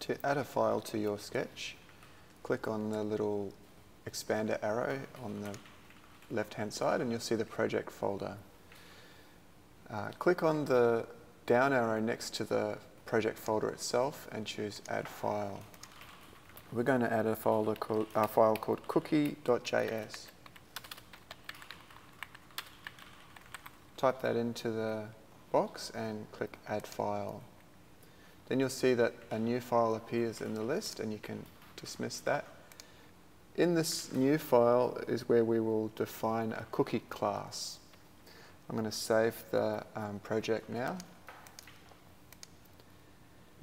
To add a file to your sketch, click on the little expander arrow on the left hand side and you'll see the project folder. Uh, click on the down arrow next to the project folder itself and choose add file. We're going to add a folder called, a file called cookie.js. Type that into the box and click add file. Then you'll see that a new file appears in the list and you can dismiss that. In this new file is where we will define a cookie class. I'm going to save the um, project now.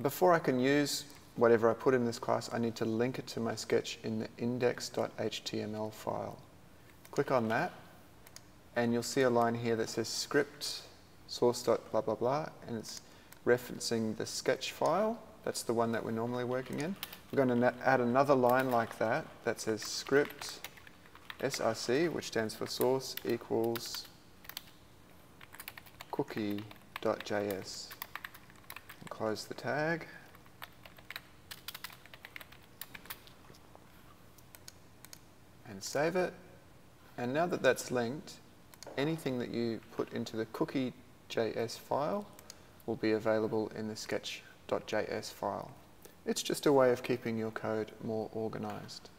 Before I can use whatever I put in this class, I need to link it to my sketch in the index.html file. Click on that, and you'll see a line here that says script source.blah blah blah, and it's referencing the sketch file. That's the one that we're normally working in. We're going to add another line like that that says script src, which stands for source equals cookie.js. Close the tag. And save it. And now that that's linked, anything that you put into the cookie.js file will be available in the sketch.js file. It's just a way of keeping your code more organized.